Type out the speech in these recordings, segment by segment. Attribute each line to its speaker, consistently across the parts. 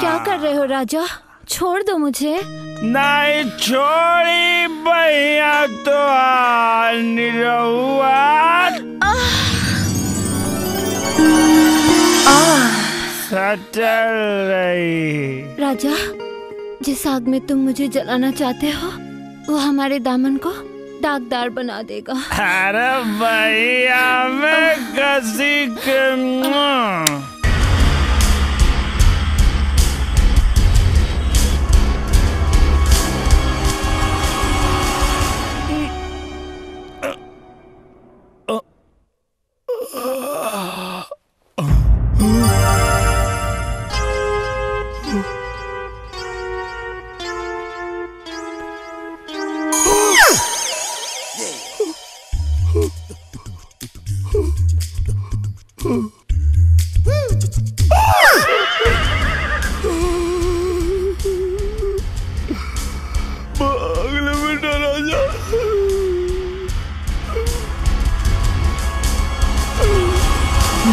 Speaker 1: क्या कर रहे हो राजा? छोड़ दो मुझे।
Speaker 2: नहीं छोड़ी भैया तो सटल रही।
Speaker 1: राजा जिस आग में तुम मुझे जलाना चाहते हो वो हमारे दामन को दागदार बना देगा।
Speaker 2: अरे भैया मैं कसी के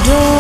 Speaker 3: Bagle